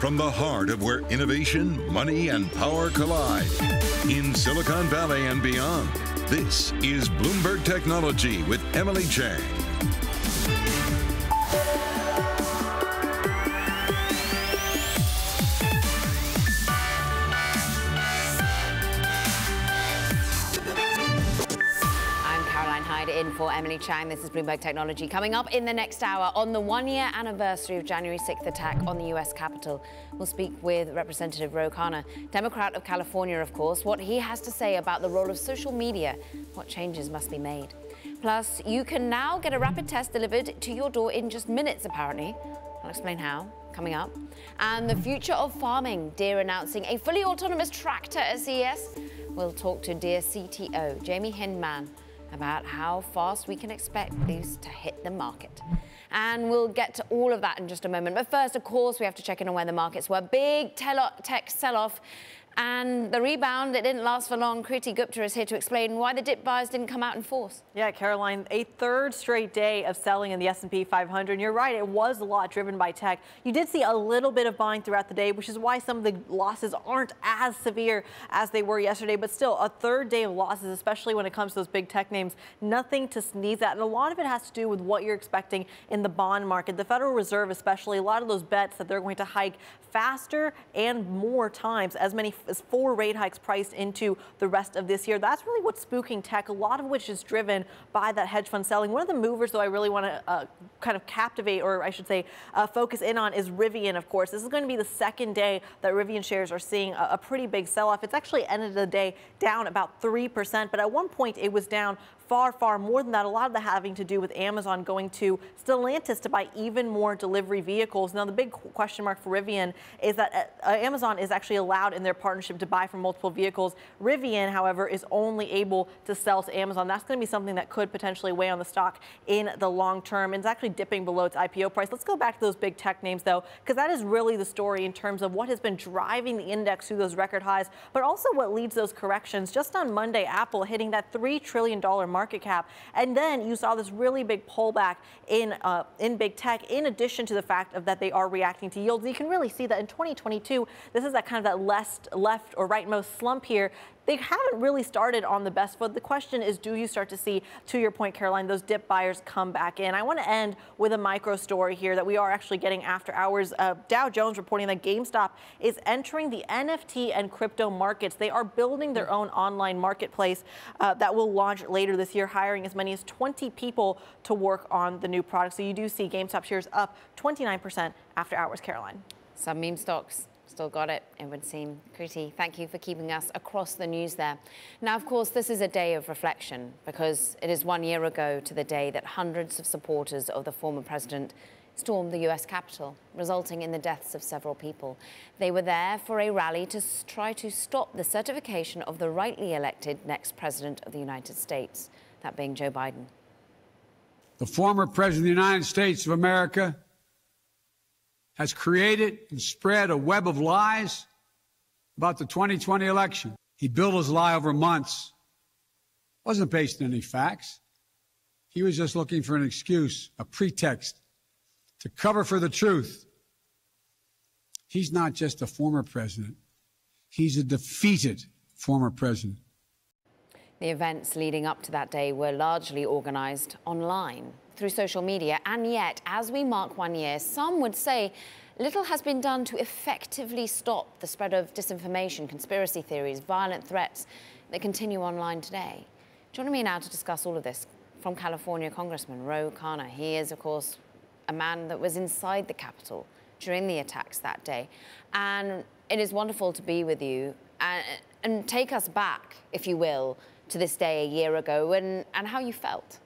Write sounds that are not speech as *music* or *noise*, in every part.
from the heart of where innovation, money, and power collide in Silicon Valley and beyond. This is Bloomberg Technology with Emily Chang. For Emily Chang. This is Bloomberg Technology. Coming up in the next hour, on the one-year anniversary of January 6th attack on the U.S. Capitol, we'll speak with Representative Ro Khanna, Democrat of California, of course, what he has to say about the role of social media, what changes must be made. Plus, you can now get a rapid test delivered to your door in just minutes, apparently. I'll explain how coming up. And the future of farming, Deere announcing a fully autonomous tractor at CES. We'll talk to Deere CTO Jahmy Hindman about how fast we can expect these to hit the market. And we'll get to all of that in just a moment. But first, of course, we have to check in on where the markets were. Big tech sell-off and the rebound, it didn't last for long. Kriti Gupta is here to explain why the dip buyers didn't come out in force. Yeah, Caroline, a third straight day of selling in the S&P 500. And you're right, it was a lot driven by tech. You did see a little bit of buying throughout the day, which is why some of the losses aren't as severe as they were yesterday. But still, a third day of losses, especially when it comes to those big tech names, nothing to sneeze at. And a lot of it has to do with what you're expecting in the bond market. The Federal Reserve, especially, a lot of those bets that they're going to hike faster and more times, as many as four rate hikes priced into the rest of this year. That's really what's spooking tech, a lot of which is driven by that hedge fund selling. One of the movers, though, I really want to uh, kind of captivate, or I should say, uh, focus in on is Rivian, of course. This is going to be the second day that Rivian shares are seeing a, a pretty big sell off. It's actually ended the day down about 3%, but at one point it was down far, far more than that. A lot of that having to do with Amazon going to Stellantis to buy even more delivery vehicles. Now, the big question mark for Rivian is that uh, Amazon is actually allowed in their partnership to buy from multiple vehicles. Rivian, however, is only able to sell to Amazon. That's going to be something that could potentially weigh on the stock in the long term. It's actually dipping below its IPO price. Let's go back to those big tech names, though, because that is really the story in terms of what has been driving the index through those record highs, but also what leads those corrections. Just on Monday, Apple hitting that $3 trillion market market cap. And then you saw this really big pullback in uh, in big tech, in addition to the fact of that they are reacting to yields. You can really see that in 2022, this is that kind of that left, left or rightmost slump here they haven't really started on the best foot. The question is, do you start to see, to your point, Caroline, those dip buyers come back in? I want to end with a micro story here that we are actually getting after hours. Uh, Dow Jones reporting that GameStop is entering the NFT and crypto markets. They are building their own online marketplace uh, that will launch later this year, hiring as many as 20 people to work on the new product. So you do see GameStop shares up 29% after hours, Caroline. Some meme stocks Still got it, it would seem. Kriti, thank you for keeping us across the news there. Now, of course, this is a day of reflection because it is one year ago to the day that hundreds of supporters of the former president stormed the US Capitol, resulting in the deaths of several people. They were there for a rally to try to stop the certification of the rightly elected next president of the United States, that being Joe Biden. The former president of the United States of America has created and spread a web of lies about the 2020 election. He built his lie over months. Wasn't based on any facts. He was just looking for an excuse, a pretext to cover for the truth. He's not just a former president. He's a defeated former president. The events leading up to that day were largely organized online through social media. And yet, as we mark one year, some would say little has been done to effectively stop the spread of disinformation, conspiracy theories, violent threats that continue online today. Joining me now to discuss all of this from California Congressman Ro Khanna. He is, of course, a man that was inside the Capitol during the attacks that day. And it is wonderful to be with you and, and take us back, if you will, to this day a year ago and, and how you felt.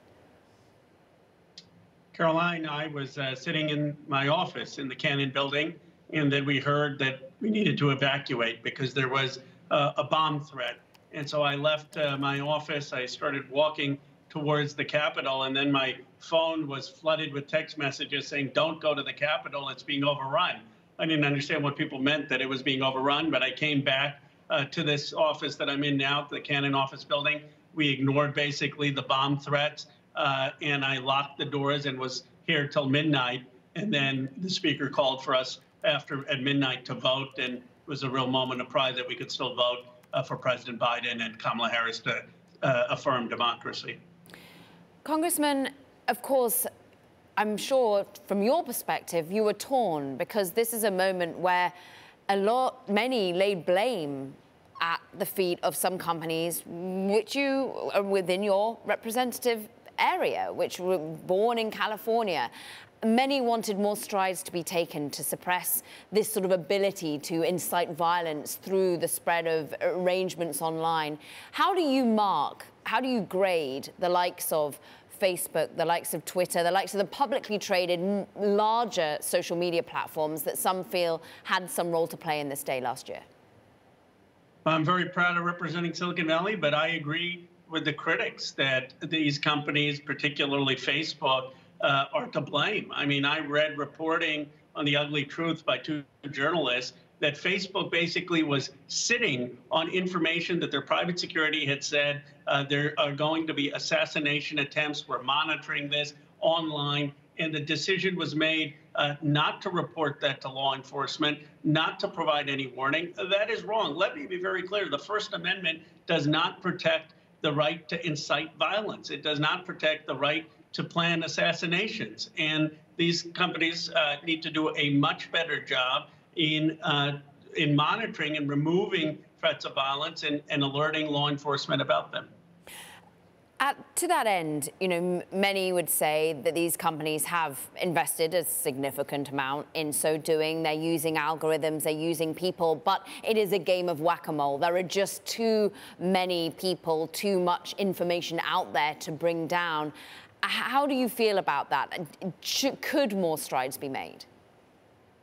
Caroline, I was uh, sitting in my office in the Cannon building, and then we heard that we needed to evacuate because there was uh, a bomb threat. And so I left uh, my office. I started walking towards the Capitol, and then my phone was flooded with text messages saying, Don't go to the Capitol, it's being overrun. I didn't understand what people meant that it was being overrun, but I came back uh, to this office that I'm in now, the Cannon office building. We ignored basically the bomb threats uh, and I locked the doors and was here till midnight. And then the speaker called for us after at midnight to vote, and it was a real moment of pride that we could still vote uh, for President Biden and Kamala Harris to uh, affirm democracy. Congressman, of course, I'm sure from your perspective, you were torn because this is a moment where a lot, many laid blame at the feet of some companies, which you are within your representative area, which were born in California. Many wanted more strides to be taken to suppress this sort of ability to incite violence through the spread of arrangements online. How do you mark, how do you grade the likes of Facebook, the likes of Twitter, the likes of the publicly traded larger social media platforms that some feel had some role to play in this day last year? I'm very proud of representing Silicon Valley, but I agree with the critics that these companies, particularly Facebook, uh, are to blame. I mean, I read reporting on the ugly truth by two journalists that Facebook basically was sitting on information that their private security had said uh, there are going to be assassination attempts. We're monitoring this online. And the decision was made uh, not to report that to law enforcement, not to provide any warning. That is wrong. Let me be very clear. The First Amendment does not protect the right to incite violence. It does not protect the right to plan assassinations. And these companies uh, need to do a much better job in uh, in monitoring and removing threats of violence and, and alerting law enforcement about them. At, to that end, you know, many would say that these companies have invested a significant amount in so doing. They're using algorithms, they're using people, but it is a game of whack-a-mole. There are just too many people, too much information out there to bring down. How do you feel about that? Could more strides be made?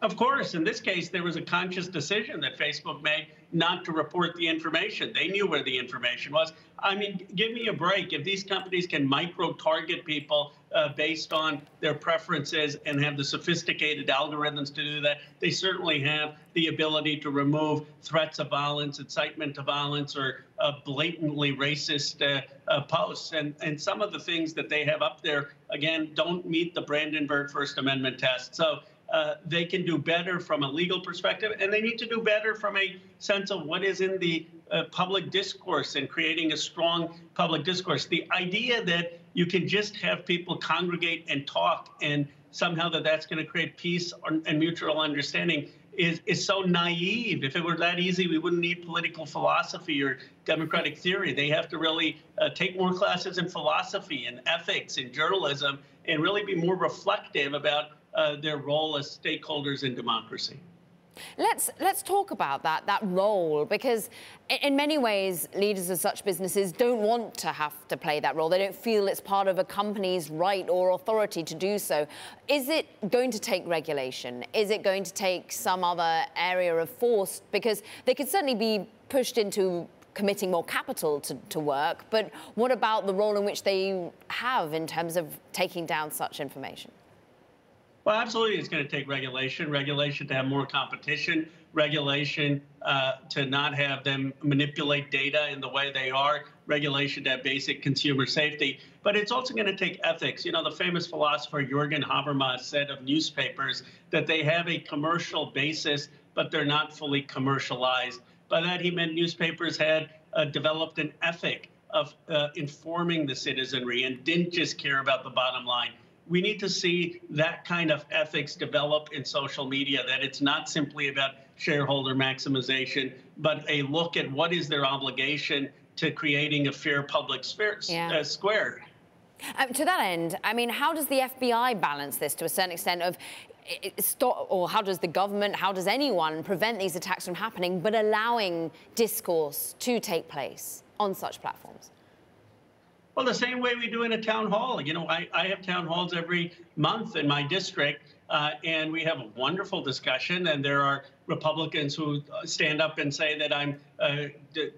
Of course, in this case, there was a conscious decision that Facebook made not to report the information. They knew where the information was. I mean, give me a break. If these companies can micro target people uh, based on their preferences and have the sophisticated algorithms to do that, they certainly have the ability to remove threats of violence, incitement to violence, or uh, blatantly racist uh, uh posts. And, and some of the things that they have up there, again, don't meet the Brandenburg First Amendment test. So uh, they can do better from a legal perspective, and they need to do better from a sense of what is in the uh, public discourse and creating a strong public discourse. The idea that you can just have people congregate and talk and somehow that that's going to create peace and mutual understanding is, is so naive. If it were that easy, we wouldn't need political philosophy or democratic theory. They have to really uh, take more classes in philosophy and ethics and journalism and really be more reflective about uh, their role as stakeholders in democracy. Let's let's talk about that that role because in many ways leaders of such businesses don't want to have to play that role. They don't feel it's part of a company's right or authority to do so. Is it going to take regulation? Is it going to take some other area of force because they could certainly be pushed into committing more capital to, to work, but what about the role in which they have in terms of taking down such information? Well, absolutely, it's going to take regulation, regulation to have more competition, regulation uh, to not have them manipulate data in the way they are, regulation to have basic consumer safety. But it's also going to take ethics. You know, the famous philosopher Jürgen Habermas said of newspapers that they have a commercial basis, but they're not fully commercialized. By that, he meant newspapers had uh, developed an ethic of uh, informing the citizenry and didn't just care about the bottom line we need to see that kind of ethics develop in social media, that it's not simply about shareholder maximization, but a look at what is their obligation to creating a fair public sphere, yeah. uh, square. Um, to that end, I mean, how does the FBI balance this to a certain extent of stop, or how does the government, how does anyone prevent these attacks from happening, but allowing discourse to take place on such platforms? Well, the same way we do in a town hall. You know, I, I have town halls every month in my district, uh, and we have a wonderful discussion. And there are Republicans who stand up and say that I'm uh,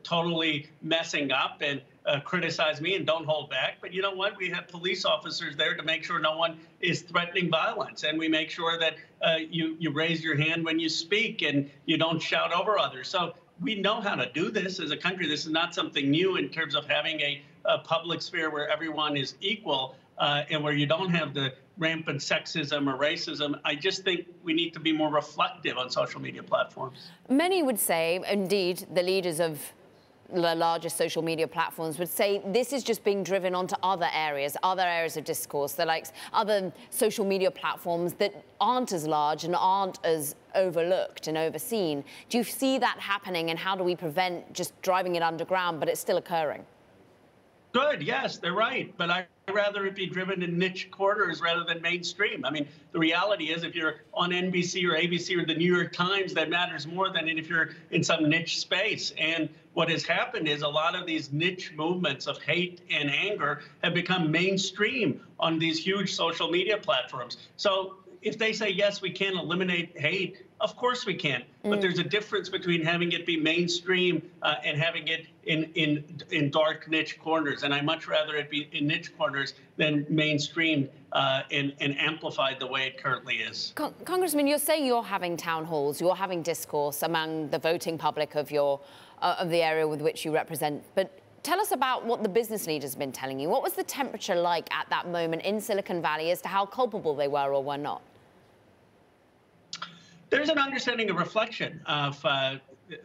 totally messing up and uh, criticize me and don't hold back. But you know what? We have police officers there to make sure no one is threatening violence, and we make sure that uh, you you raise your hand when you speak and you don't shout over others. So we know how to do this as a country. This is not something new in terms of having a a public sphere where everyone is equal uh, and where you don't have the rampant sexism or racism. I just think we need to be more reflective on social media platforms. Many would say, indeed, the leaders of the largest social media platforms would say this is just being driven onto other areas, other areas of discourse, the likes other social media platforms that aren't as large and aren't as overlooked and overseen. Do you see that happening and how do we prevent just driving it underground, but it's still occurring? Good, yes, they're right. But I rather it be driven in niche corners rather than mainstream. I mean, the reality is if you're on NBC or ABC or the New York Times, that matters more than if you're in some niche space. And what has happened is a lot of these niche movements of hate and anger have become mainstream on these huge social media platforms. So if they say, yes, we can eliminate hate, of course we can. Mm. But there's a difference between having it be mainstream uh, and having it in, in, in dark niche corners. And I much rather it be in niche corners than mainstream uh, and, and amplified the way it currently is. Con Congressman, you're saying you're having town halls, you're having discourse among the voting public of your uh, of the area with which you represent. But tell us about what the business leaders have been telling you. What was the temperature like at that moment in Silicon Valley as to how culpable they were or were not? There's an understanding of reflection of uh,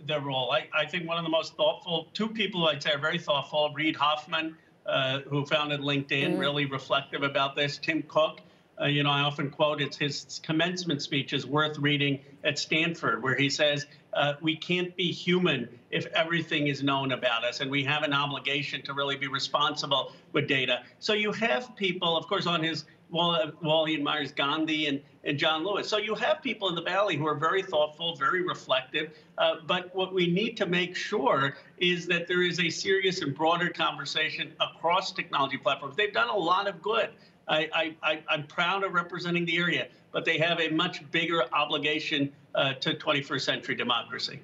their role. I, I, think one of the most thoughtful, two people I'd say are very thoughtful, Reid Hoffman, uh, who founded LinkedIn, mm. really reflective about this. Tim Cook, uh, you know, I often quote it's his commencement speech is worth reading at Stanford, where he says, uh, we can't be human if everything is known about us, and we have an obligation to really be responsible with data. So you have people, of course, on his Wally admires Gandhi and, and John Lewis. So you have people in the Valley who are very thoughtful, very reflective. Uh, but what we need to make sure is that there is a serious and broader conversation across technology platforms. They've done a lot of good. I, I, I'm proud of representing the area, but they have a much bigger obligation uh, to 21st century democracy.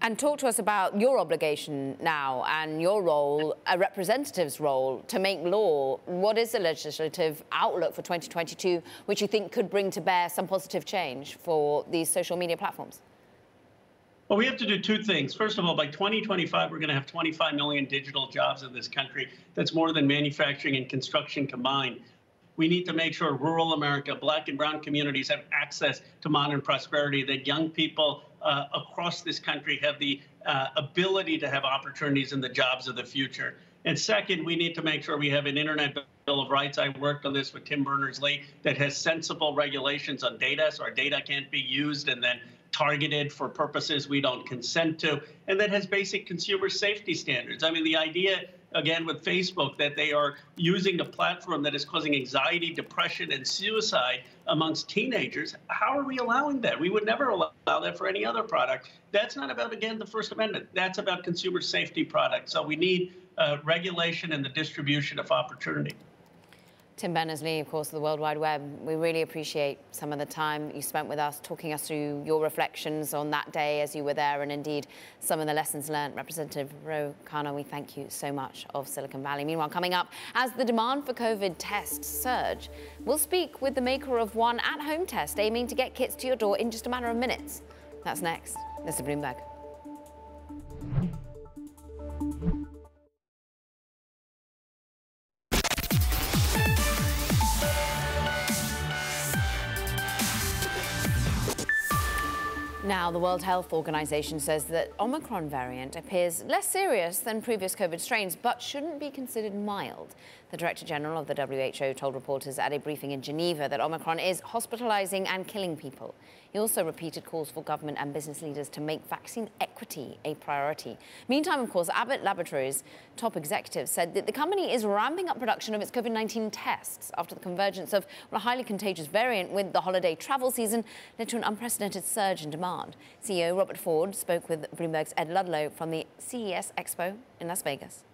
And talk to us about your obligation now and your role, a representative's role, to make law. What is the legislative outlook for 2022, which you think could bring to bear some positive change for these social media platforms? Well, we have to do two things. First of all, by 2025, we're going to have 25 million digital jobs in this country. That's more than manufacturing and construction combined. We need to make sure rural America, black and brown communities have access to modern prosperity, that young people uh, across this country have the uh, ability to have opportunities in the jobs of the future. And second, we need to make sure we have an Internet Bill of Rights. I worked on this with Tim Berners-Lee that has sensible regulations on data, so our data can't be used and then targeted for purposes we don't consent to, and that has basic consumer safety standards. I mean, the idea again with Facebook that they are using a platform that is causing anxiety, depression, and suicide amongst teenagers. How are we allowing that? We would never allow that for any other product. That's not about, again, the First Amendment. That's about consumer safety products. So we need uh, regulation and the distribution of opportunity. Tim Berners-Lee, of course, of the World Wide Web. We really appreciate some of the time you spent with us, talking us through your reflections on that day as you were there, and indeed some of the lessons learned. Representative Ro Khanna, we thank you so much of Silicon Valley. Meanwhile, coming up, as the demand for COVID tests surge, we'll speak with the maker of one at-home test, aiming to get kits to your door in just a matter of minutes. That's next. Is Bloomberg. Now, the World Health Organization says that Omicron variant appears less serious than previous COVID strains, but shouldn't be considered mild. The Director General of the WHO told reporters at a briefing in Geneva that Omicron is hospitalizing and killing people. He also repeated calls for government and business leaders to make vaccine equity a priority. Meantime, of course, Abbott Laboratories top executive said that the company is ramping up production of its COVID-19 tests after the convergence of a highly contagious variant with the holiday travel season led to an unprecedented surge in demand. CEO Robert Ford spoke with Bloomberg's Ed Ludlow from the CES Expo in Las Vegas.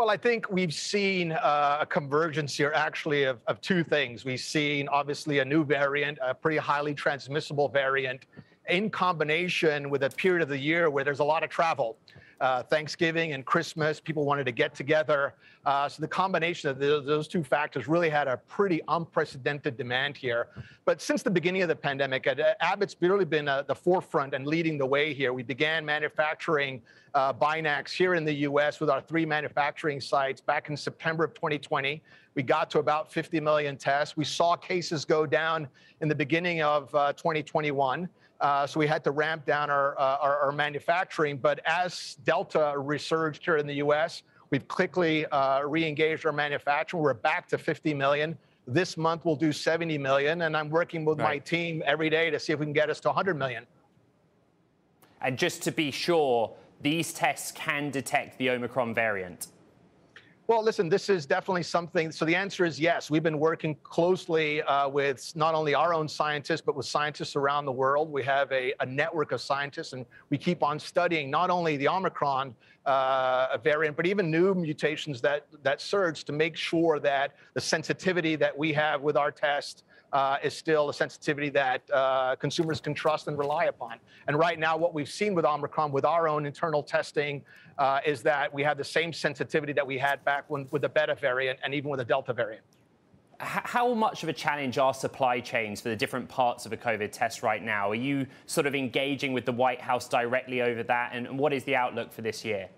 Well, I think we've seen uh, a convergence here actually of, of two things. We've seen obviously a new variant, a pretty highly transmissible variant, in combination with a period of the year where there's a lot of travel uh, Thanksgiving and Christmas. People wanted to get together. Uh, so the combination of the, those two factors really had a pretty unprecedented demand here. But since the beginning of the pandemic, Abbott's really been uh, the forefront and leading the way here. We began manufacturing uh, Binax here in the US with our three manufacturing sites back in September of 2020. We got to about 50 million tests. We saw cases go down in the beginning of uh, 2021. Uh, so we had to ramp down our, uh, our, our, manufacturing. But as Delta resurged here in the US, we've quickly uh, re engaged our manufacturing. We're back to 50 million. This month we'll do 70 million. And I'm working with right. my team every day to see if we can get us to 100 million. And just to be sure, these tests can detect the Omicron variant. Well, listen, this is definitely something. So the answer is yes. We've been working closely uh, with not only our own scientists, but with scientists around the world. We have a, a network of scientists, and we keep on studying not only the Omicron uh, variant, but even new mutations that that surge to make sure that the sensitivity that we have with our test uh, is still a sensitivity that uh, consumers can trust and rely upon. And right now, what we've seen with Omicron, with our own internal testing, uh, is that we have the same sensitivity that we had back when, with the Beta variant and even with the Delta variant. How much of a challenge are supply chains for the different parts of a COVID test right now? Are you sort of engaging with the White House directly over that? And what is the outlook for this year?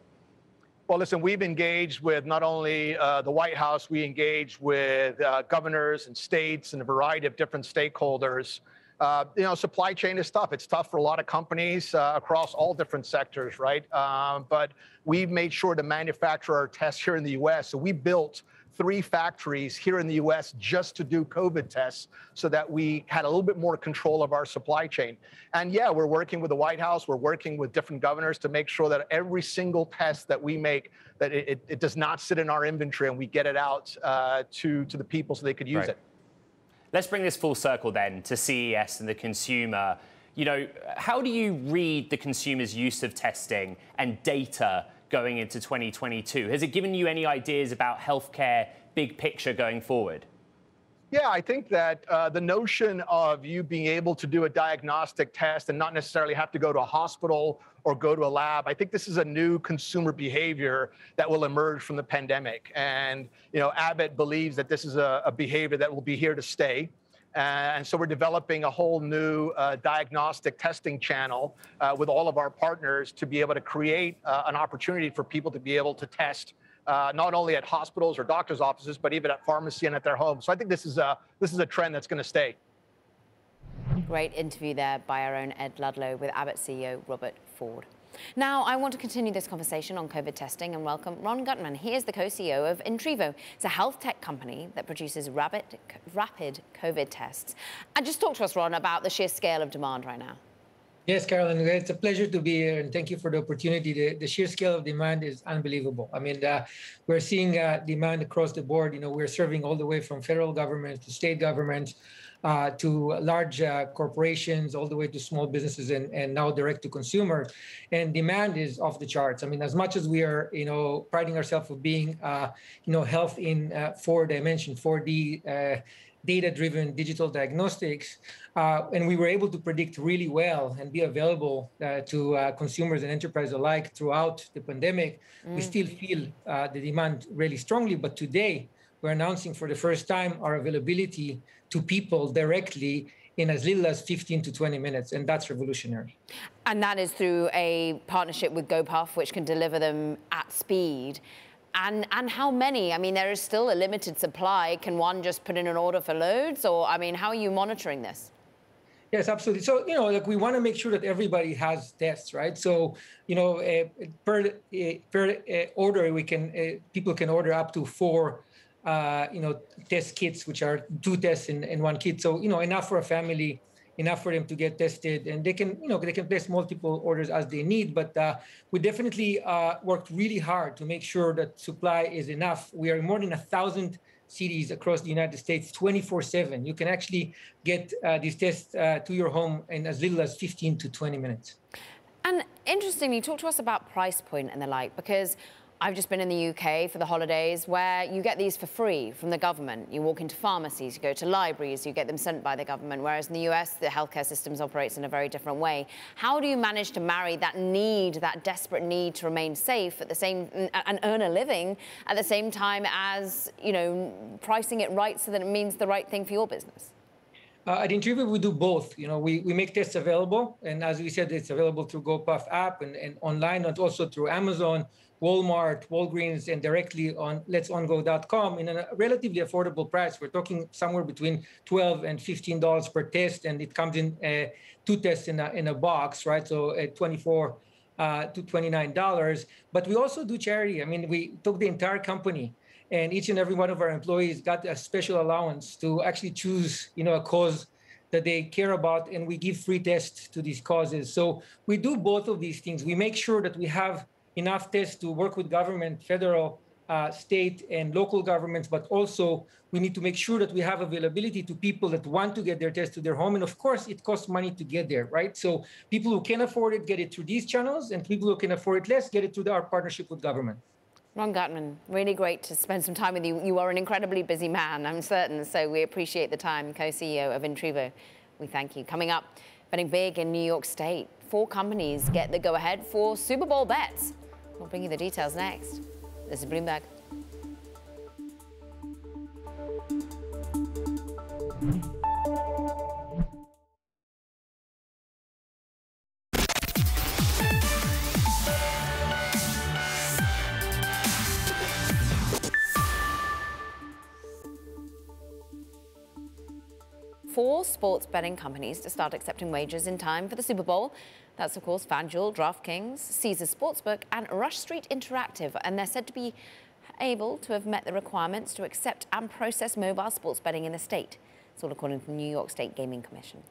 Well, listen, we've engaged with not only uh, the White House, we engage with uh, governors and states and a variety of different stakeholders. Uh, you know, supply chain is tough. It's tough for a lot of companies uh, across all different sectors, right? Um, but we've made sure to manufacture our tests here in the U.S. So we built three factories here in the US just to do COVID tests so that we had a little bit more control of our supply chain. And yeah, we're working with the White House, we're working with different governors to make sure that every single test that we make, that it, it does not sit in our inventory and we get it out uh, to, to the people so they could use right. it. Let's bring this full circle then to CES and the consumer. You know, how do you read the consumer's use of testing and data going into 2022? Has it given you any ideas about healthcare big picture going forward? Yeah, I think that uh, the notion of you being able to do a diagnostic test and not necessarily have to go to a hospital or go to a lab, I think this is a new consumer behavior that will emerge from the pandemic. And you know, Abbott believes that this is a, a behavior that will be here to stay. And so we're developing a whole new uh, diagnostic testing channel uh, with all of our partners to be able to create uh, an opportunity for people to be able to test uh, not only at hospitals or doctors' offices, but even at pharmacy and at their homes. So I think this is a this is a trend that's going to stay. Great interview there by our own Ed Ludlow with Abbott CEO Robert Ford. Now, I want to continue this conversation on COVID testing and welcome Ron Gutman. He is the co-CEO of Intrivo. It's a health tech company that produces rapid, rapid COVID tests. And just talk to us, Ron, about the sheer scale of demand right now. Yes, Caroline, it's a pleasure to be here, and thank you for the opportunity. The, the sheer scale of demand is unbelievable. I mean, uh, we're seeing uh, demand across the board. You know, we're serving all the way from federal government to state governments, uh, to large uh, corporations, all the way to small businesses, and, and now direct to consumer. And demand is off the charts. I mean, as much as we are, you know, priding ourselves of being, uh, you know, health in uh, four dimension, 4D data-driven digital diagnostics, uh, and we were able to predict really well and be available uh, to uh, consumers and enterprise alike throughout the pandemic. Mm. We still feel uh, the demand really strongly, but today we're announcing for the first time our availability to people directly in as little as 15 to 20 minutes, and that's revolutionary. And that is through a partnership with GoPuff, which can deliver them at speed. And, and how many? I mean, there is still a limited supply. Can one just put in an order for loads? Or, I mean, how are you monitoring this? Yes, absolutely. So, you know, like we want to make sure that everybody has tests, right? So, you know, uh, per uh, per uh, order, we can people can order up to four, you know, test kits, which are two tests in, in one kit. So, you know, enough for a family enough for them to get tested. And they can you know they can place multiple orders as they need. But uh, we definitely uh, worked really hard to make sure that supply is enough. We are in more than a thousand cities across the united states 24 7 you can actually get uh, these tests uh, to your home in as little as 15 to 20 minutes. And interestingly talk to us about price point and the like because I've just been in the UK for the holidays where you get these for free from the government. You walk into pharmacies, you go to libraries, you get them sent by the government, whereas in the US, the healthcare systems operates in a very different way. How do you manage to marry that need, that desperate need to remain safe at the same and earn a living at the same time as, you know, pricing it right so that it means the right thing for your business? Uh, at Intrivo, we do both. You know, we, we make tests available, and as we said, it's available through GoPuff app and, and online, and also through Amazon, Walmart, Walgreens, and directly on letsongo.com in a relatively affordable price. We're talking somewhere between 12 and 15 dollars per test, and it comes in uh, two tests in a, in a box, right? So at 24 uh, to 29 dollars. But we also do charity. I mean, we took the entire company and each and every one of our employees got a special allowance to actually choose you know a cause that they care about and we give free tests to these causes. So we do both of these things. We make sure that we have enough tests to work with government federal uh, state and local governments but also we need to make sure that we have availability to people that want to get their test to their home. And of course it costs money to get there right? So people who can afford it get it through these channels and people who can afford it less get it through our partnership with government Ron Gutman, really great to spend some time with you. You are an incredibly busy man, I'm certain, so we appreciate the time. Co-CEO of Intrivo, we thank you. Coming up, betting big in New York State. Four companies get the go-ahead for Super Bowl bets. We'll bring you the details next. This is Bloomberg. Sports betting companies to start accepting wagers in time for the Super Bowl. That's, of course, FanDuel, DraftKings, Caesars Sportsbook, and Rush Street Interactive. And they're said to be able to have met the requirements to accept and process mobile sports betting in the state. It's all according to the New York State Gaming Commission.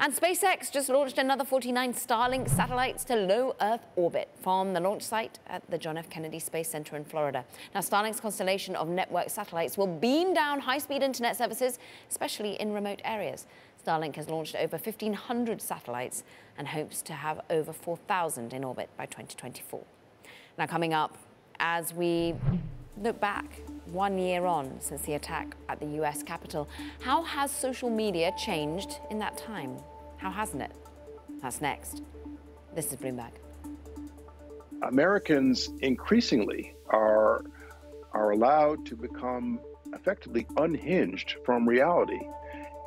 And SpaceX just launched another 49 Starlink satellites to low Earth orbit from the launch site at the John F. Kennedy Space Center in Florida. Now, Starlink's constellation of network satellites will beam down high-speed internet services, especially in remote areas. Starlink has launched over 1,500 satellites and hopes to have over 4,000 in orbit by 2024. Now, coming up, as we look back one year on since the attack at the US Capitol. How has social media changed in that time? How hasn't it? That's next. This is Bloomberg. Americans increasingly are, are allowed to become effectively unhinged from reality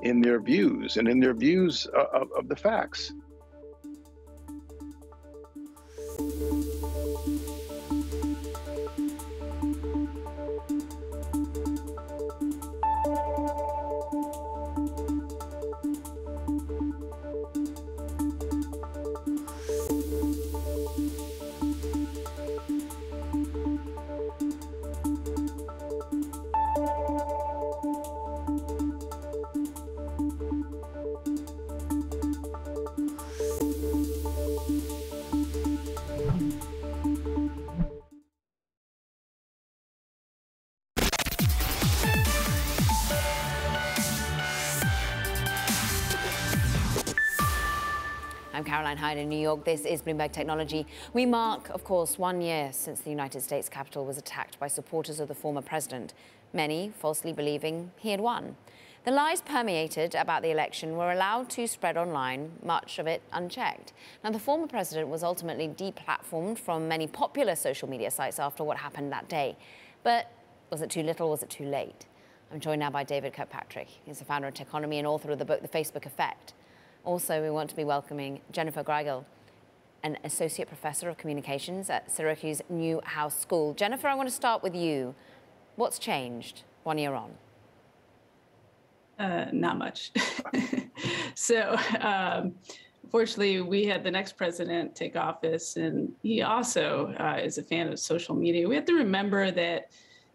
in their views and in their views of, of the facts. Caroline Hyde in New York. This is Bloomberg Technology. We mark, of course, one year since the United States Capitol was attacked by supporters of the former president, many falsely believing he had won. The lies permeated about the election were allowed to spread online, much of it unchecked. Now, the former president was ultimately deplatformed from many popular social media sites after what happened that day. But was it too little? Was it too late? I'm joined now by David Kirkpatrick. He's the founder of Techonomy and author of the book, The Facebook Effect. Also, we want to be welcoming Jennifer Grygiel, an associate professor of communications at Syracuse Newhouse School. Jennifer, I want to start with you. What's changed one year on? Uh, not much. *laughs* so, um, fortunately, we had the next president take office, and he also uh, is a fan of social media. We have to remember that,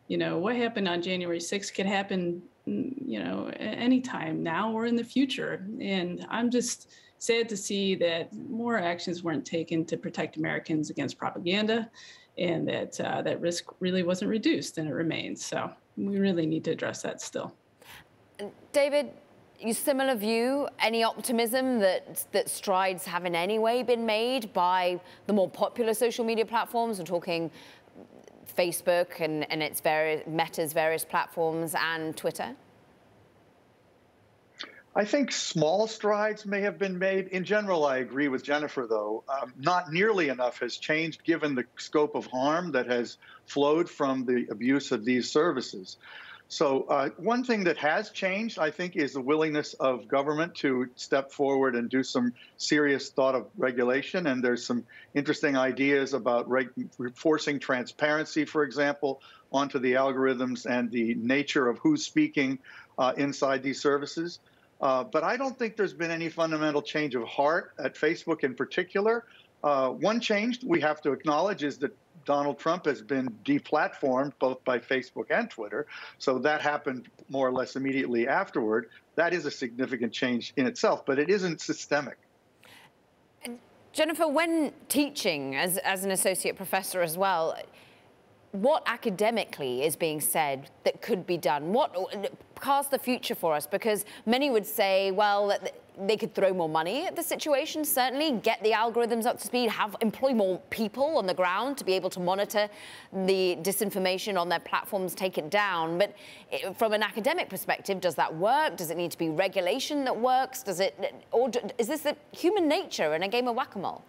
you know, what happened on January 6th could happen you know, anytime now or in the future. And I'm just sad to see that more actions weren't taken to protect Americans against propaganda and that uh, that risk really wasn't reduced and it remains. So we really need to address that still. David, you similar view? Any optimism that that strides have in any way been made by the more popular social media platforms? We're talking Facebook and, and its various Meta's various platforms and Twitter? I think small strides may have been made. In general, I agree with Jennifer, though. Um, not nearly enough has changed given the scope of harm that has flowed from the abuse of these services. So, uh, one thing that has changed, I think, is the willingness of government to step forward and do some serious thought of regulation. And there's some interesting ideas about forcing transparency, for example, onto the algorithms and the nature of who's speaking uh, inside these services. Uh, but I don't think there's been any fundamental change of heart at Facebook in particular. Uh, one change we have to acknowledge is that Donald Trump has been deplatformed both by Facebook and Twitter. So that happened more or less immediately afterward. That is a significant change in itself, but it isn't systemic. Jennifer, when teaching as, as an associate professor as well, what academically is being said that could be done? What cast the future for us? Because many would say, well, they could throw more money at the situation, certainly, get the algorithms up to speed, have employ more people on the ground to be able to monitor the disinformation on their platforms, take it down. But it, from an academic perspective, does that work? Does it need to be regulation that works? Does it, or is this the human nature in a game of whack-a-mole?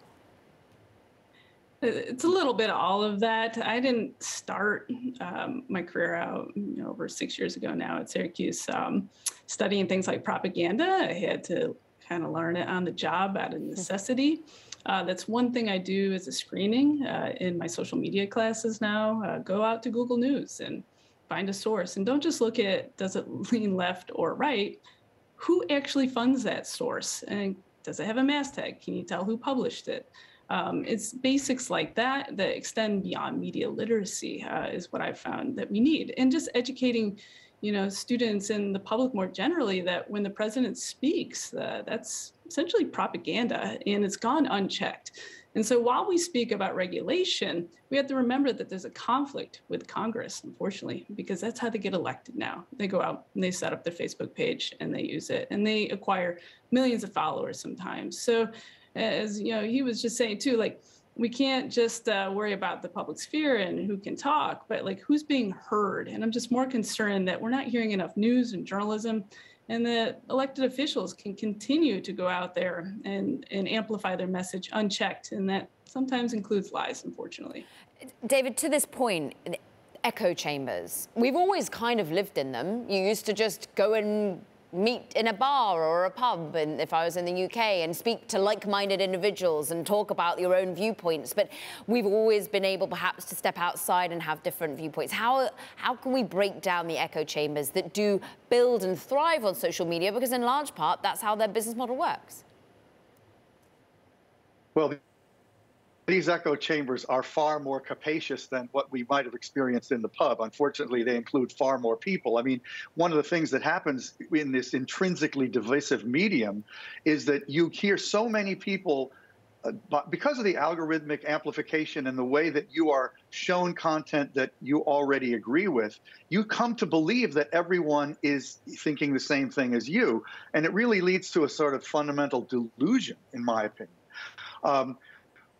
It's a little bit of all of that. I didn't start um, my career out you know, over six years ago now at Syracuse um, studying things like propaganda. I had to kind of learn it on the job out of necessity. Uh, that's one thing I do as a screening uh, in my social media classes now. Uh, go out to Google News and find a source. And don't just look at does it *laughs* lean left or right? Who actually funds that source? And does it have a masthead? Can you tell who published it? Um, it's basics like that that extend beyond media literacy uh, is what I've found that we need, and just educating, you know, students and the public more generally that when the president speaks, uh, that's essentially propaganda, and it's gone unchecked. And so while we speak about regulation, we have to remember that there's a conflict with Congress, unfortunately, because that's how they get elected now. They go out and they set up their Facebook page and they use it and they acquire millions of followers sometimes. So as you know, he was just saying too, like we can't just uh, worry about the public sphere and who can talk, but like who's being heard. And I'm just more concerned that we're not hearing enough news and journalism, and that elected officials can continue to go out there and and amplify their message unchecked, and that sometimes includes lies, unfortunately. David, to this point. Echo chambers. We've always kind of lived in them. You used to just go and meet in a bar or a pub, and if I was in the UK, and speak to like-minded individuals and talk about your own viewpoints. But we've always been able, perhaps, to step outside and have different viewpoints. How how can we break down the echo chambers that do build and thrive on social media? Because in large part, that's how their business model works. Well, these echo chambers are far more capacious than what we might have experienced in the pub. Unfortunately, they include far more people. I mean, one of the things that happens in this intrinsically divisive medium is that you hear so many people. Uh, because of the algorithmic amplification and the way that you are shown content that you already agree with, you come to believe that everyone is thinking the same thing as you. And it really leads to a sort of fundamental delusion, in my opinion. Um,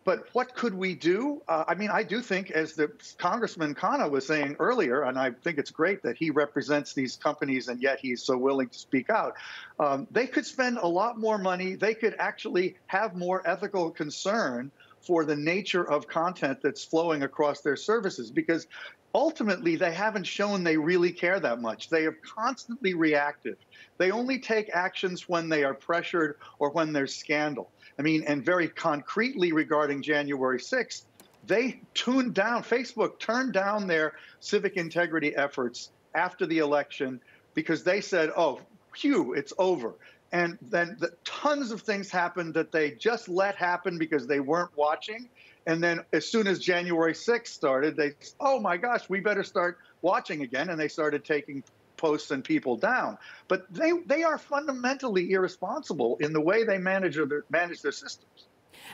but what could we do? Uh, I mean, I do think, as the Congressman Khanna was saying earlier, and I think it's great that he represents these companies and yet he's so willing to speak out. Um, they could spend a lot more money. They could actually have more ethical concern for the nature of content that's flowing across their services because ultimately they haven't shown they really care that much. They are constantly reactive. They only take actions when they are pressured or when there's scandal. I mean, and very concretely regarding January 6th, they tuned down, Facebook turned down their civic integrity efforts after the election because they said, oh, phew, it's over. And then the, tons of things happened that they just let happen because they weren't watching. And then as soon as January 6th started, they, oh my gosh, we better start watching again. And they started taking posts and people down. But they, they are fundamentally irresponsible in the way they manage their, manage their systems.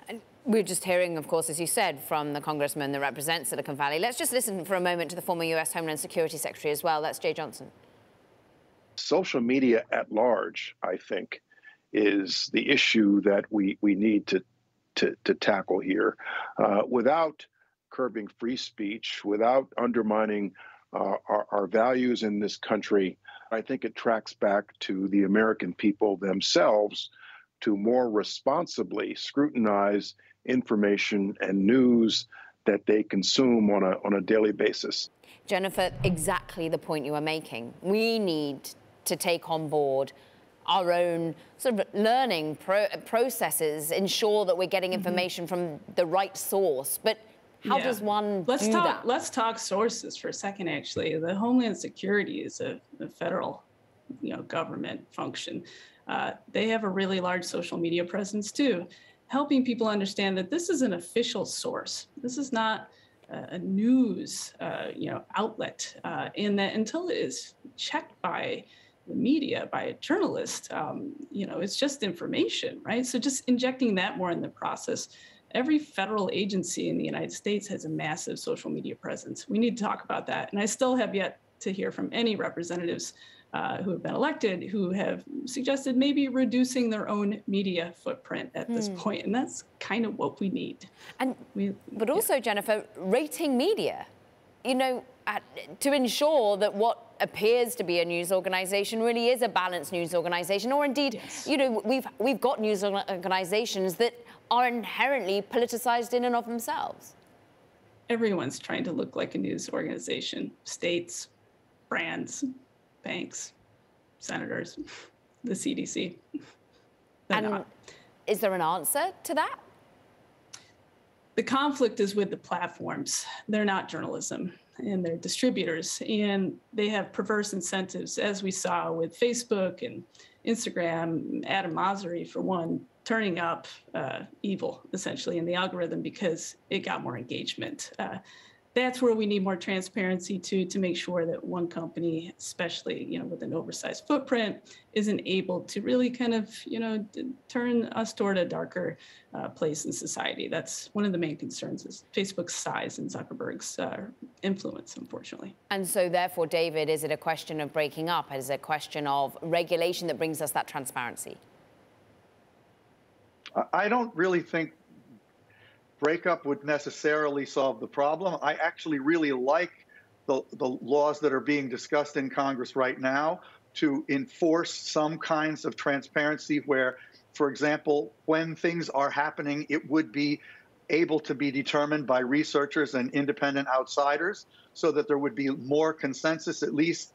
And we're just hearing, of course, as you said, from the congressman that represents Silicon Valley. Let's just listen for a moment to the former U.S. Homeland Security Secretary as well. That's Jeh Johnson. Social media at large, I think, is the issue that we, we need to, to, to tackle here. Uh, without curbing free speech, without undermining uh, our, our values in this country, I think it tracks back to the American people themselves to more responsibly scrutinize information and news that they consume on a, on a daily basis. Jennifer, exactly the point you are making. We need to take on board our own sort of learning pro processes, ensure that we're getting mm-hmm. information mm -hmm. from the right source. But how yeah. does one let's do talk, that? Let's talk sources for a second. Actually, the Homeland Security is a, a federal, you know, government function. Uh, they have a really large social media presence too, helping people understand that this is an official source. This is not a news, uh, you know, outlet, uh, and that until it is checked by the media, by a journalist, um, you know, it's just information, right? So just injecting that more in the process every federal agency in the United States has a massive social media presence. We need to talk about that. And I still have yet to hear from any representatives uh, who have been elected who have suggested maybe reducing their own media footprint at this hmm. point. And that's kind of what we need. And we, but also, yeah. Jennifer, rating media. You know, at, to ensure that what appears to be a news organization really is a balanced news organization, or indeed, yes. you know, we've we've got news organizations that are inherently politicized in and of themselves. Everyone's trying to look like a news organization. States, brands, banks, senators, the CDC. *laughs* They're and not. is there an answer to that? The conflict is with the platforms. They're not journalism and they're distributors and they have perverse incentives as we saw with Facebook and Instagram, Adam Mosseri for one, turning up uh, evil essentially in the algorithm because it got more engagement. Uh, that's where we need more transparency to to make sure that one company, especially you know with an oversized footprint, isn't able to really kind of you know turn us toward a darker uh, place in society. That's one of the main concerns is Facebook's size and Zuckerberg's uh, influence, unfortunately. And so, therefore, David, is it a question of breaking up? Is it a question of regulation that brings us that transparency? I don't really think breakup would necessarily solve the problem. I actually really like the, the laws that are being discussed in Congress right now to enforce some kinds of transparency where, for example, when things are happening, it would be able to be determined by researchers and independent outsiders so that there would be more consensus, at least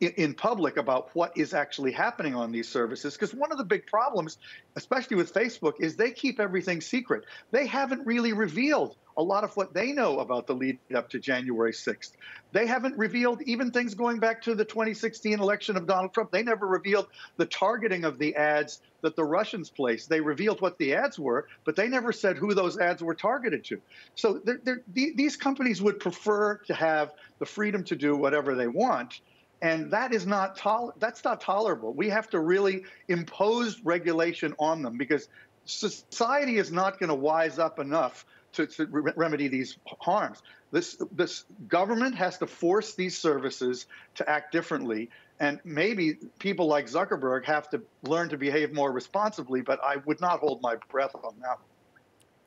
in public about what is actually happening on these services because one of the big problems especially with facebook is they keep everything secret. They haven't really revealed a lot of what they know about the lead up to january 6th they haven't revealed even things going back to the 2016 election of donald trump. They never revealed the targeting of the ads that the russians placed. They revealed what the ads were but they never said who those ads were targeted to. So they're, they're, these companies would prefer to have the freedom to do whatever they want and that is not tol- that's not tolerable. We have to really impose regulation on them because society is not going to wise up enough to, to re- remedy these harms. This this government has to force these services to act differently, and maybe people like Zuckerberg have to learn to behave more responsibly. But I would not hold my breath on that.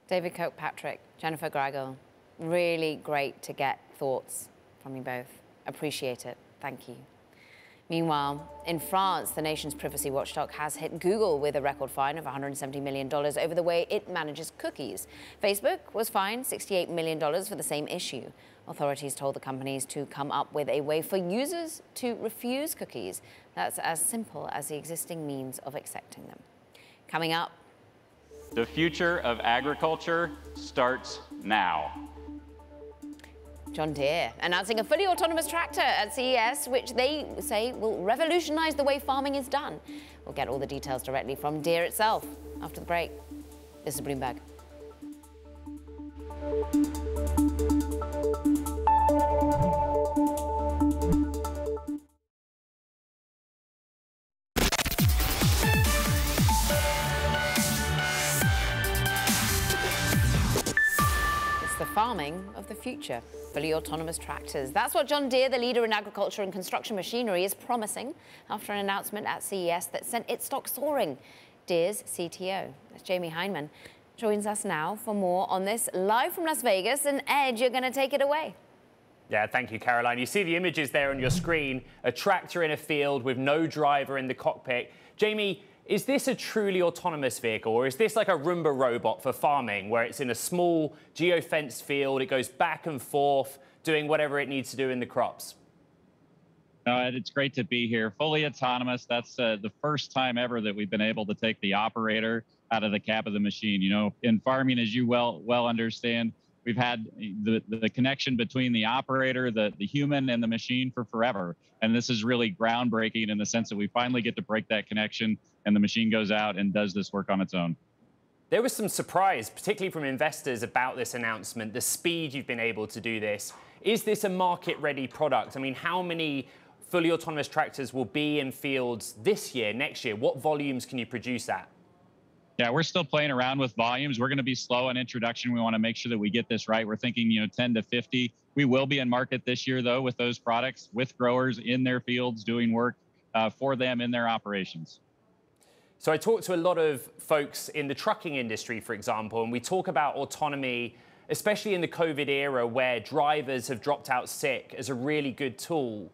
David Kirkpatrick, Jennifer Grygiel, really great to get thoughts from you both. Appreciate it. Thank you. Meanwhile, in France, the nation's privacy watchdog has hit Google with a record fine of $170 million over the way it manages cookies. Facebook was fined $68 million for the same issue. Authorities told the companies to come up with a way for users to refuse cookies. That's as simple as the existing means of accepting them. Coming up. The future of agriculture starts now. John Deere announcing a fully autonomous tractor at CES, which they say will revolutionize the way farming is done. We'll get all the details directly from Deere itself after the break. This is Bloomberg. It's the farming of the future, fully autonomous tractors. That's what John Deere, the leader in agriculture and construction machinery, is promising after an announcement at CES that sent its stock soaring. Deere's CTO, that's Jahmy Hindman, joins us now for more on this live from Las Vegas. And Ed, you're going to take it away. Yeah, thank you, Caroline. You see the images there on your screen, a tractor in a field with no driver in the cockpit. Jamie, is this a truly autonomous vehicle, or is this like a Roomba robot for farming, where it's in a small geofenced field, it goes back and forth, doing whatever it needs to do in the crops. No, it's great to be here. Fully autonomous. That's uh, the first time ever that we've been able to take the operator out of the cab of the machine. You know, in farming, as you well well understand, we've had the, the connection between the operator, the, the human, and the machine for forever. And this is really groundbreaking in the sense that we finally get to break that connection and the machine goes out and does this work on its own. There was some surprise, particularly from investors, about this announcement, the speed you've been able to do this. Is this a market ready product? I mean, how many fully autonomous tractors will be in fields this year, next year? What volumes can you produce at? Yeah, we're still playing around with volumes. We're going to be slow on introduction. We want to make sure that we get this right. We're thinking, you know, 10 to 50. We will be in market this year, though, with those products, with growers in their fields doing work uh, for them in their operations. So I talk to a lot of folks in the trucking industry, for example, and we talk about autonomy, especially in the COVID era where drivers have dropped out sick as a really good tool.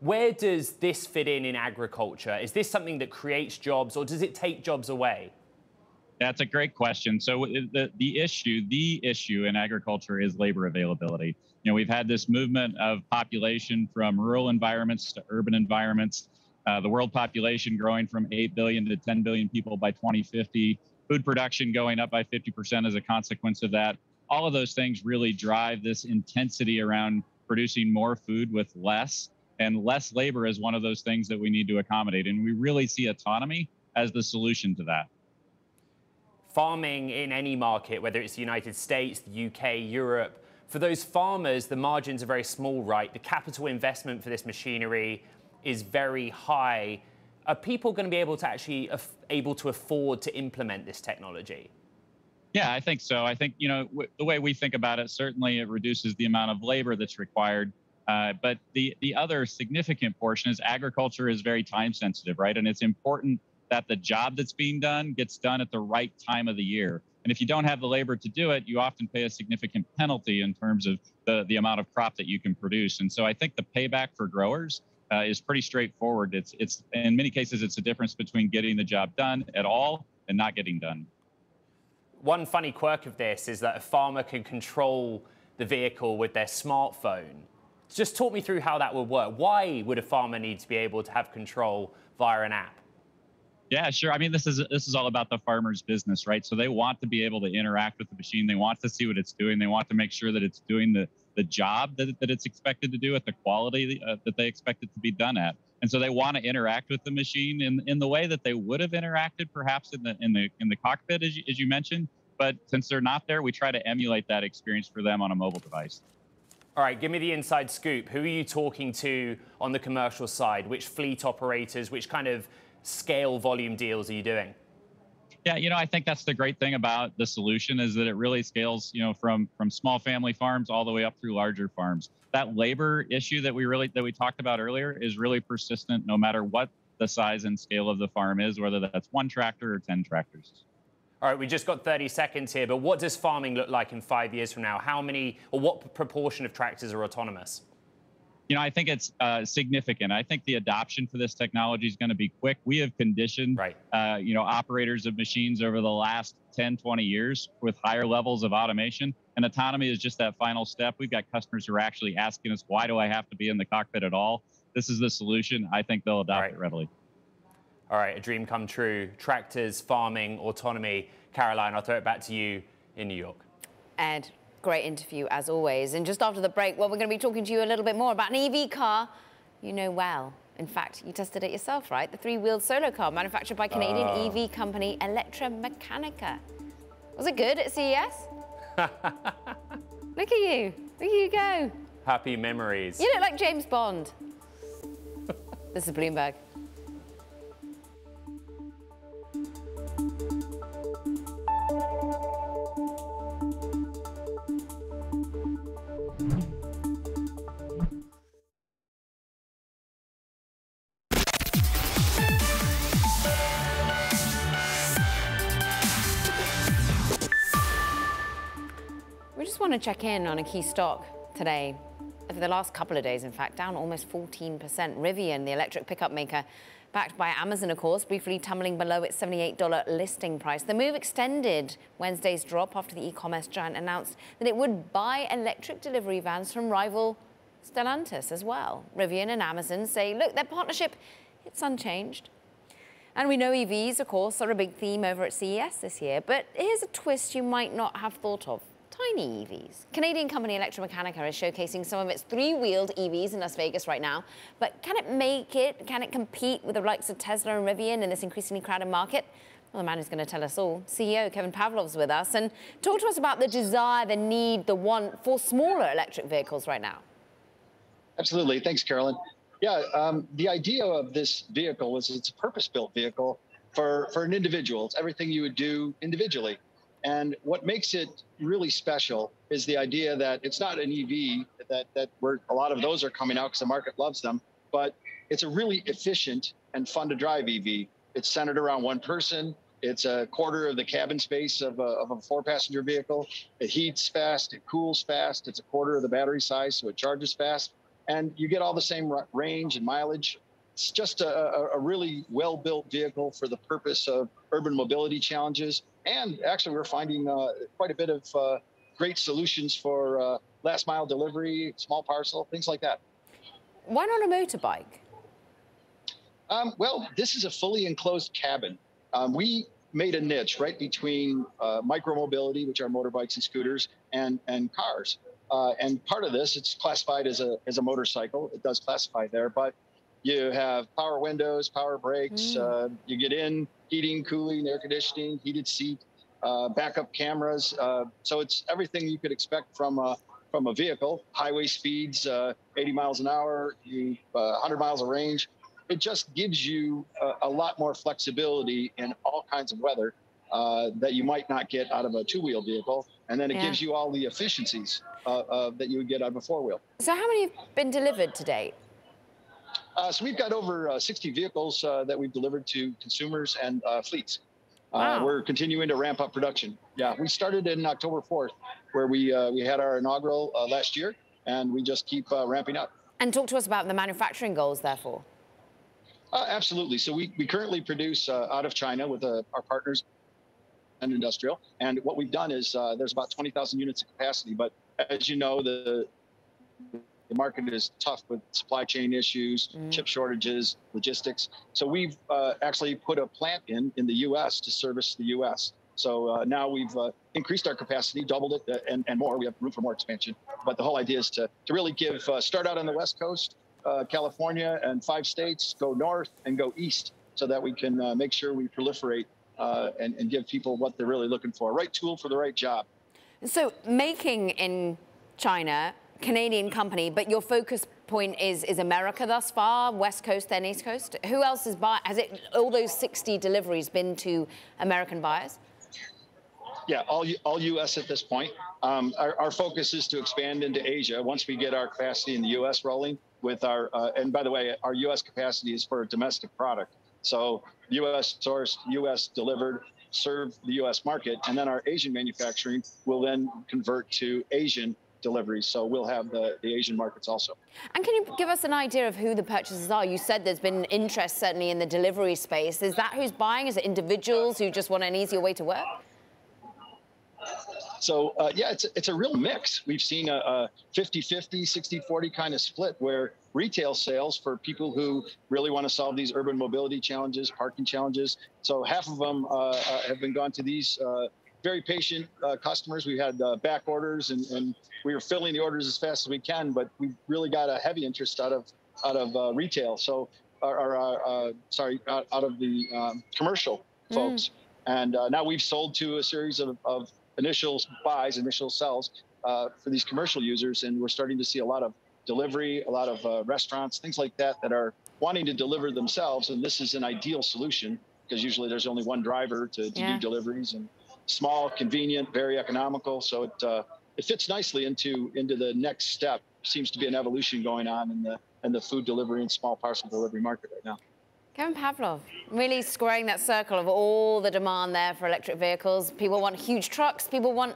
Where does this fit in in agriculture? Is this something that creates jobs or does it take jobs away? That's a great question. So uh, the, the issue, the issue in agriculture is labor availability. You know, we've had this movement of population from rural environments to urban environments. Uh, the world population growing from 8 billion to 10 billion people by 2050, food production going up by 50% as a consequence of that. All of those things really drive this intensity around producing more food with less. And less labor is one of those things that we need to accommodate. And we really see autonomy as the solution to that. Farming in any market, whether it's the United States, the UK, Europe, for those farmers, the margins are very small, right? The capital investment for this machinery is very high. Are people going to be able to actually able to afford to implement this technology? Yeah, I think so. I think you know the way we think about it. Certainly, it reduces the amount of labor that's required. Uh, but the the other significant portion is agriculture is very time sensitive, right? And it's important that the job that's being done gets done at the right time of the year. And if you don't have the labor to do it, you often pay a significant penalty in terms of the, the amount of crop that you can produce. And so I think the payback for growers uh, is pretty straightforward. It's it's in many cases it's a difference between getting the job done at all and not getting done. One funny quirk of this is that a farmer can control the vehicle with their smartphone. Just talk me through how that would work. Why would a farmer need to be able to have control via an app? Yeah, sure. I mean, this is this is all about the farmer's business, right? So they want to be able to interact with the machine. They want to see what it's doing. They want to make sure that it's doing the the job that, that it's expected to do at the quality uh, that they expect it to be done at. And so they want to interact with the machine in, in the way that they would have interacted perhaps in the in the in the cockpit as you, as you mentioned. But since they're not there, we try to emulate that experience for them on a mobile device. All right, give me the inside scoop. Who are you talking to on the commercial side? Which fleet operators? Which kind of scale volume deals are you doing? Yeah, you know, I think that's the great thing about the solution is that it really scales, you know, from from small family farms all the way up through larger farms. That labor issue that we really that we talked about earlier is really persistent no matter what the size and scale of the farm is, whether that's one tractor or 10 tractors. All right, we just got 30 seconds here, but what does farming look like in five years from now? How many or what proportion of tractors are autonomous? You know, I think it's uh, significant. I think the adoption for this technology is going to be quick. We have conditioned, right. uh, you know, operators of machines over the last 10, 20 years with higher levels of automation. And autonomy is just that final step. We've got customers who are actually asking us, why do I have to be in the cockpit at all? This is the solution. I think they'll adopt right. it readily. All right, a dream come true. Tractors, farming, autonomy. Caroline, I'll throw it back to you in New York. Ed, Great interview, as always. And just after the break, well, we're going to be talking to you a little bit more about an EV car you know well. In fact, you tested it yourself, right? The three-wheeled solo car manufactured by Canadian uh. EV company ElectraMeccanica. Was it good at CES? *laughs* Look at you. Look at you go. Happy memories. You look like James Bond. *laughs* this is Bloomberg. Want to check in on a key stock today. For the last couple of days, in fact, down almost 14%. Rivian, the electric pickup maker, backed by Amazon, of course, briefly tumbling below its $78 listing price. The move extended Wednesday's drop after the e-commerce giant announced that it would buy electric delivery vans from rival Stellantis as well. Rivian and Amazon say, look, their partnership, it's unchanged. And we know EVs, of course, are a big theme over at CES this year, but here's a twist you might not have thought of tiny EVs. Canadian company ElectraMeccanica is showcasing some of its three-wheeled EVs in Las Vegas right now. But can it make it? Can it compete with the likes of Tesla and Rivian in this increasingly crowded market? Well, the man who's going to tell us all, CEO Kevin Pavlov's with us, and talk to us about the desire, the need, the want for smaller electric vehicles right now. Absolutely. Thanks, Caroline. Yeah, um, the idea of this vehicle is it's a purpose-built vehicle for, for an individual. It's everything you would do individually. And what makes it really special is the idea that it's not an EV that that where a lot of those are coming out because the market loves them, but it's a really efficient and fun to drive EV. It's centered around one person. It's a quarter of the cabin space of a, of a four passenger vehicle. It heats fast, it cools fast. It's a quarter of the battery size, so it charges fast. And you get all the same range and mileage. It's just a, a really well built vehicle for the purpose of urban mobility challenges and actually, we're finding uh, quite a bit of uh, great solutions for uh, last mile delivery, small parcel, things like that. Why not a motorbike? Um, well, this is a fully enclosed cabin. Um, we made a niche right between uh, micromobility, which are motorbikes and scooters, and and cars. Uh, and part of this, it's classified as a as a motorcycle. It does classify there, but you have power windows, power brakes. Mm. Uh, you get in, heating, cooling, air conditioning, heated seat, uh, backup cameras. Uh, so it's everything you could expect from a, from a vehicle. Highway speeds, uh, 80 miles an hour, you, 100 uh, miles of range. It just gives you a, a lot more flexibility in all kinds of weather uh, that you might not get out of a two-wheel vehicle, and then it yeah. gives you all the efficiencies uh, that you would get out of a four-wheel. So, how many have been delivered to date? Uh, so we've got over uh, 60 vehicles uh, that we've delivered to consumers and uh, fleets. Uh, wow. we're continuing to ramp up production. Yeah, we started in October 4th, where we uh, we had our inaugural last year, and we just keep ramping up. And talk to us about the manufacturing goals, therefore. absolutely. So we, we currently produce out of China with our partners and industrial. And what we've done is there's about 20,000 units of capacity. But as you know, the the market is tough with supply chain issues, mm. chip shortages, logistics. So we've uh, actually put a plant in in the U.S. to service the U.S. So uh, now we've uh, increased our capacity, doubled it, uh, and, and more. We have room for more expansion. But the whole idea is to, to really give, uh, start out on the West Coast, uh, California, and five states, go north and go east so that we can make sure we proliferate and, and give people what they're really looking for. Right tool for the right job. So making in China Canadian company, but your focus point is is America thus far, West Coast, then East Coast. Who else is buy? Has it all those 60 deliveries been to American buyers? Yeah, all all U.S. at this point. Um, our, our, focus is to expand into Asia once we get our capacity in the U.S. rolling. With our uh, and by the way, our U.S. capacity is for a domestic product, so U.S. sourced, U.S. delivered, serve the U.S. market, and then our Asian manufacturing will then convert to Asian deliveries. So we'll have the, the Asian markets also. And can you give us an idea of who the purchasers are? You said there's been interest certainly in the delivery space. Is that who's buying? Is it individuals who just want an easier way to work? So uh, yeah, it's, it's a real mix. We've seen a 50-50, 60-40 kind of split where retail sales for people who really want to solve these urban mobility challenges, parking challenges. So half of them uh, uh have been gone to these uh, very patient uh, customers. We had uh, back orders, and, and, we were filling the orders as fast as we can. But we really got a heavy interest out of out of uh, retail. So, or, uh, uh, sorry, out, out, of the um, commercial mm. folks. And uh, now we've sold to a series of, of initial buys, initial sells for these commercial users, and we're starting to see a lot of delivery, a lot of restaurants, things like that, that are wanting to deliver themselves. And this is an ideal solution because usually there's only one driver to, to yeah. do deliveries and small, convenient, very economical. So it uh, it fits nicely into into the next step. Seems to be an evolution going on in the in the food delivery and small parcel delivery market right now. Kevin Pavlov, really squaring that circle of all the demand there for electric vehicles. People want huge trucks. People want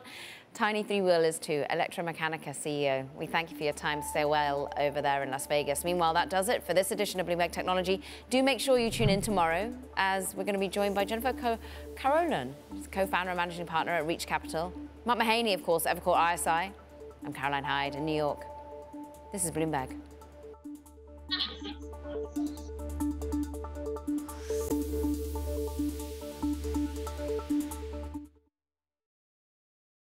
Tiny Three Wheelers to ElectraMeccanica CEO. We thank you for your time. Stay well over there in Las Vegas. Meanwhile, that does it for this edition of Bloomberg Technology. Do make sure you tune in tomorrow as we're going to be joined by Jennifer Co- co-founder and managing partner at Reach Capital. Mark Mahaney, of course, Evercore ISI. I'm Caroline Hyde in New York. This is Bloomberg.